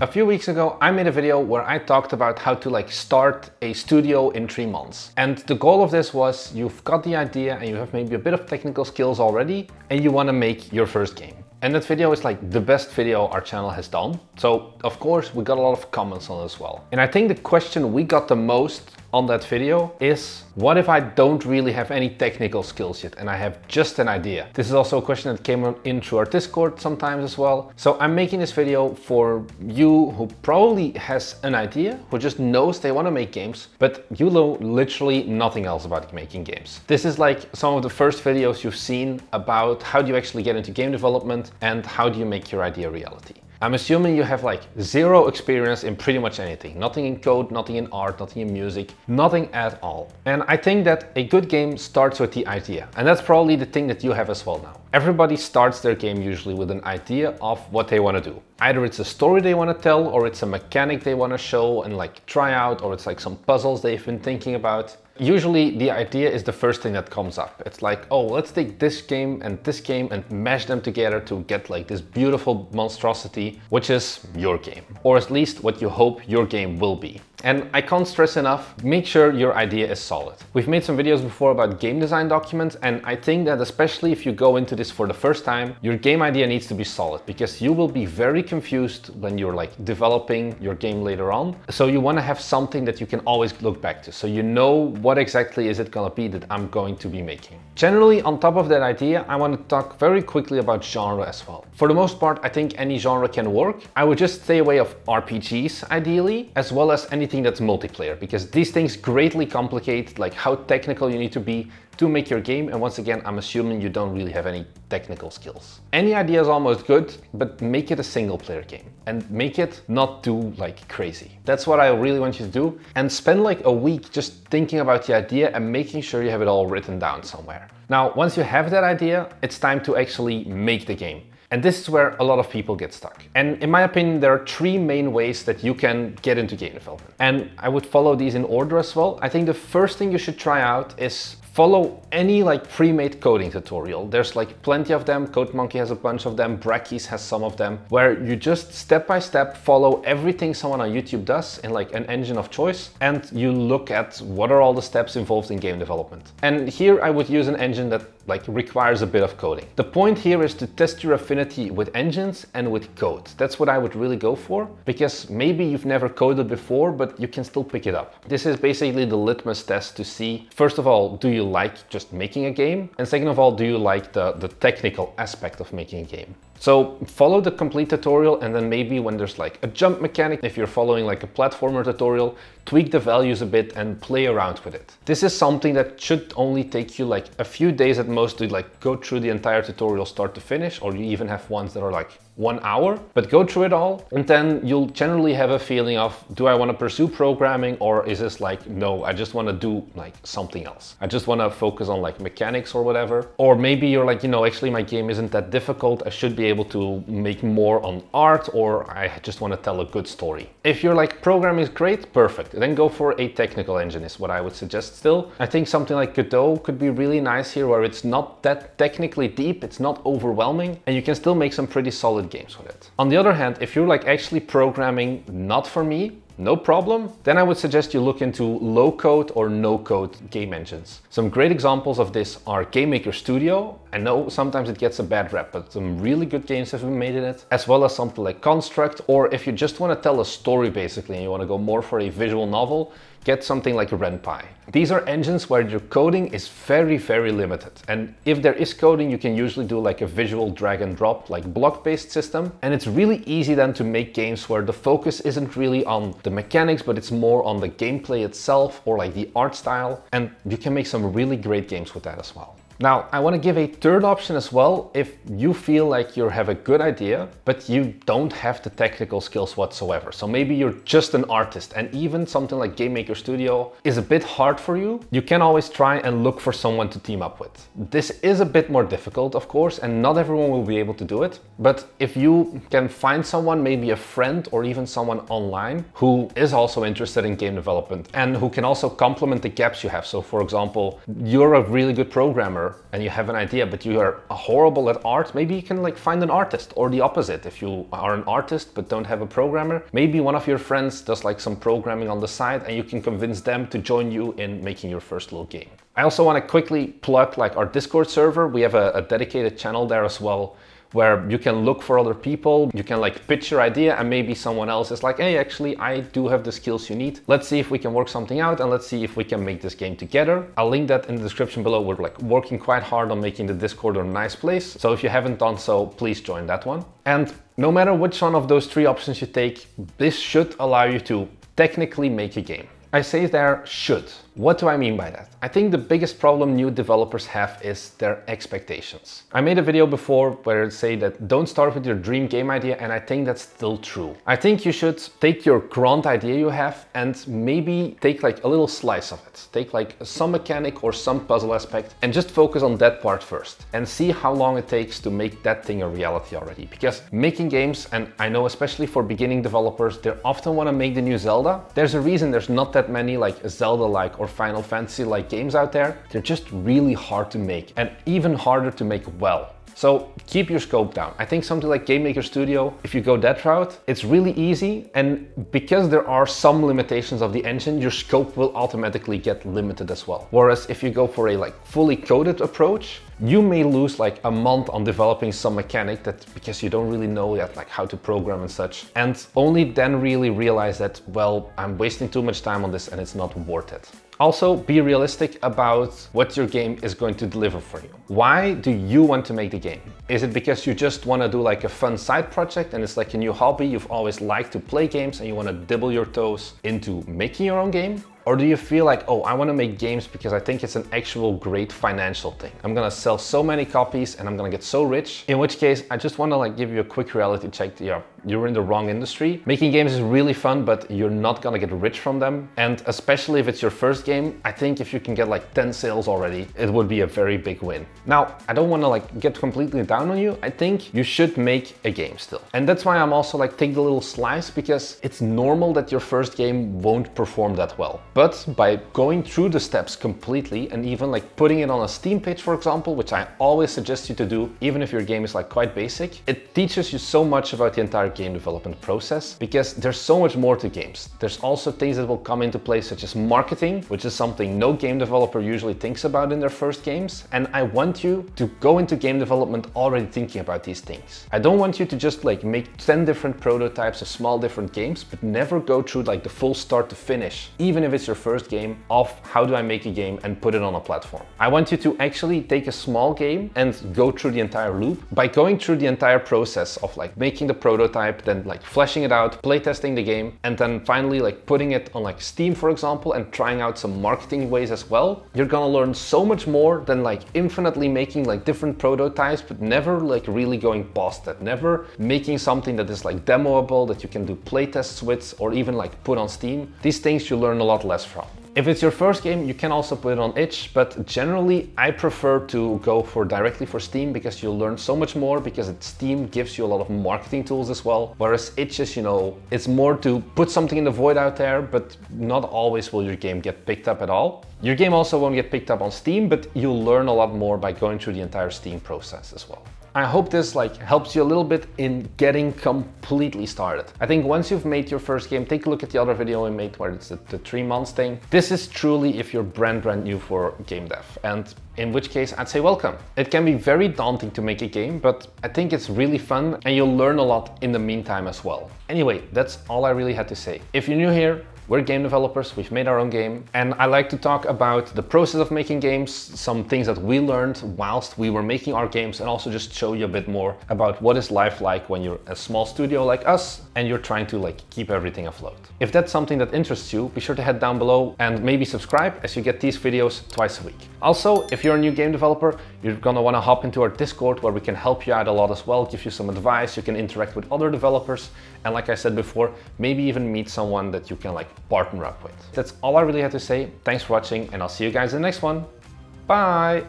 A few weeks ago, I made a video where I talked about how to like start a studio in three months. And the goal of this was you've got the idea and you have maybe a bit of technical skills already and you want to make your first game. And that video is like the best video our channel has done. So of course we got a lot of comments on it as well. And I think the question we got the most on that video is what if I don't really have any technical skills yet and I have just an idea? This is also a question that came in through our Discord sometimes as well. So I'm making this video for you who probably has an idea, who just knows they want to make games, but you know literally nothing else about making games. This is like some of the first videos you've seen about how do you actually get into game development and how do you make your idea reality. I'm assuming you have like zero experience in pretty much anything. Nothing in code, nothing in art, nothing in music, nothing at all. And I think that a good game starts with the idea. And that's probably the thing that you have as well now. Everybody starts their game usually with an idea of what they want to do. Either it's a story they want to tell or it's a mechanic they want to show and like try out or it's like some puzzles they've been thinking about. Usually the idea is the first thing that comes up. It's like, oh, let's take this game and this game and mash them together to get like this beautiful monstrosity, which is your game. Or at least what you hope your game will be. And I can't stress enough, make sure your idea is solid. We've made some videos before about game design documents and I think that especially if you go into this for the first time, your game idea needs to be solid because you will be very confused when you're like developing your game later on. So you want to have something that you can always look back to. So you know what exactly is it gonna be that I'm going to be making. Generally, on top of that idea, I want to talk very quickly about genre as well. For the most part, I think any genre can work. I would just stay away of RPGs ideally, as well as anything that's multiplayer because these things greatly complicate like how technical you need to be to make your game and once again I'm assuming you don't really have any technical skills. Any idea is almost good but make it a single player game and make it not too like crazy. That's what I really want you to do and spend like a week just thinking about the idea and making sure you have it all written down somewhere. Now once you have that idea it's time to actually make the game. And this is where a lot of people get stuck. And in my opinion, there are three main ways that you can get into game development. And I would follow these in order as well. I think the first thing you should try out is follow any like pre-made coding tutorial. There's like plenty of them. CodeMonkey has a bunch of them. Brackeys has some of them where you just step by step follow everything someone on YouTube does in like an engine of choice and you look at what are all the steps involved in game development. And here I would use an engine that like requires a bit of coding. The point here is to test your affinity with engines and with code. That's what I would really go for because maybe you've never coded before, but you can still pick it up. This is basically the litmus test to see, first of all, do you like just making a game? And second of all, do you like the, the technical aspect of making a game? So follow the complete tutorial and then maybe when there's like a jump mechanic, if you're following like a platformer tutorial, tweak the values a bit and play around with it. This is something that should only take you like a few days at most to like go through the entire tutorial start to finish or you even have ones that are like one hour, but go through it all and then you'll generally have a feeling of, do I want to pursue programming or is this like, no, I just want to do like something else. I just want to focus on like mechanics or whatever. Or maybe you're like, you know, actually my game isn't that difficult. I should be able to make more on art or I just want to tell a good story. If you're like programming is great, perfect. Then go for a technical engine is what I would suggest still. I think something like Godot could be really nice here where it's not that technically deep, it's not overwhelming and you can still make some pretty solid games with it. On the other hand, if you're like actually programming not for me, no problem, then I would suggest you look into low code or no code game engines. Some great examples of this are Game Maker Studio. I know sometimes it gets a bad rep, but some really good games have been made in it, as well as something like Construct, or if you just want to tell a story basically and you want to go more for a visual novel, get something like a Ren'Py. These are engines where your coding is very, very limited. And if there is coding, you can usually do like a visual drag and drop, like block-based system. And it's really easy then to make games where the focus isn't really on the mechanics, but it's more on the gameplay itself or like the art style. And you can make some really great games with that as well. Now, I want to give a third option as well if you feel like you have a good idea, but you don't have the technical skills whatsoever. So maybe you're just an artist and even something like Game Maker Studio is a bit hard for you. You can always try and look for someone to team up with. This is a bit more difficult, of course, and not everyone will be able to do it. But if you can find someone, maybe a friend or even someone online who is also interested in game development and who can also complement the gaps you have. So for example, you're a really good programmer and you have an idea, but you are horrible at art, maybe you can like find an artist or the opposite. If you are an artist but don't have a programmer, maybe one of your friends does like some programming on the side and you can convince them to join you in making your first little game. I also want to quickly plug like our Discord server. We have a, a dedicated channel there as well where you can look for other people, you can like pitch your idea and maybe someone else is like, hey, actually, I do have the skills you need. Let's see if we can work something out and let's see if we can make this game together. I'll link that in the description below. We're like working quite hard on making the Discord a nice place. So if you haven't done so, please join that one. And no matter which one of those three options you take, this should allow you to technically make a game. I say there should. What do I mean by that? I think the biggest problem new developers have is their expectations. I made a video before where I say that don't start with your dream game idea and I think that's still true. I think you should take your grand idea you have and maybe take like a little slice of it. Take like some mechanic or some puzzle aspect and just focus on that part first and see how long it takes to make that thing a reality already. Because making games, and I know especially for beginning developers, they often want to make the new Zelda. There's a reason there's not that many like Zelda-like or Final Fantasy like games out there, they're just really hard to make and even harder to make well. So keep your scope down. I think something like Game Maker Studio, if you go that route, it's really easy. And because there are some limitations of the engine, your scope will automatically get limited as well. Whereas if you go for a like fully coded approach, you may lose like a month on developing some mechanic that because you don't really know yet like how to program and such. And only then really realize that, well, I'm wasting too much time on this and it's not worth it. Also, be realistic about what your game is going to deliver for you. Why do you want to make the game? Is it because you just want to do like a fun side project and it's like a new hobby, you've always liked to play games and you want to dibble your toes into making your own game? Or do you feel like, oh, I want to make games because I think it's an actual great financial thing. I'm gonna sell so many copies and I'm gonna get so rich. In which case, I just want to like give you a quick reality check. Yeah, you're in the wrong industry. Making games is really fun, but you're not gonna get rich from them. And especially if it's your first game, I think if you can get like 10 sales already, it would be a very big win. Now, I don't want to like get completely down on you. I think you should make a game still. And that's why I'm also like take the little slice because it's normal that your first game won't perform that well. But by going through the steps completely and even like putting it on a Steam page, for example, which I always suggest you to do, even if your game is like quite basic, it teaches you so much about the entire game development process because there's so much more to games. There's also things that will come into play such as marketing, which is something no game developer usually thinks about in their first games. And I want you to go into game development already thinking about these things. I don't want you to just like make 10 different prototypes of small different games, but never go through like the full start to finish, even if it's your first game of how do I make a game and put it on a platform. I want you to actually take a small game and go through the entire loop by going through the entire process of like making the prototype, then like fleshing it out, playtesting the game, and then finally like putting it on like Steam, for example, and trying out some marketing ways as well. You're gonna learn so much more than like infinitely making like different prototypes, but never like really going past that, never making something that is like demoable that you can do playtests with or even like put on Steam. These things you learn a lot less from. If it's your first game, you can also put it on itch, but generally I prefer to go for directly for Steam because you'll learn so much more because Steam gives you a lot of marketing tools as well. Whereas itch is, you know, it's more to put something in the void out there, but not always will your game get picked up at all. Your game also won't get picked up on Steam, but you'll learn a lot more by going through the entire Steam process as well. I hope this like helps you a little bit in getting completely started. I think once you've made your first game, take a look at the other video we made where it's the, the three months thing. This is truly if you're brand brand new for game dev and in which case I'd say welcome. It can be very daunting to make a game, but I think it's really fun and you'll learn a lot in the meantime as well. Anyway, that's all I really had to say. If you're new here, we're game developers, we've made our own game, and I like to talk about the process of making games, some things that we learned whilst we were making our games, and also just show you a bit more about what is life like when you're a small studio like us and you're trying to like keep everything afloat. If that's something that interests you, be sure to head down below and maybe subscribe as you get these videos twice a week. Also, if you're a new game developer, you're gonna wanna hop into our Discord where we can help you out a lot as well, give you some advice, you can interact with other developers, and like I said before, maybe even meet someone that you can like partner up with. That's all I really had to say. Thanks for watching and I'll see you guys in the next one. Bye!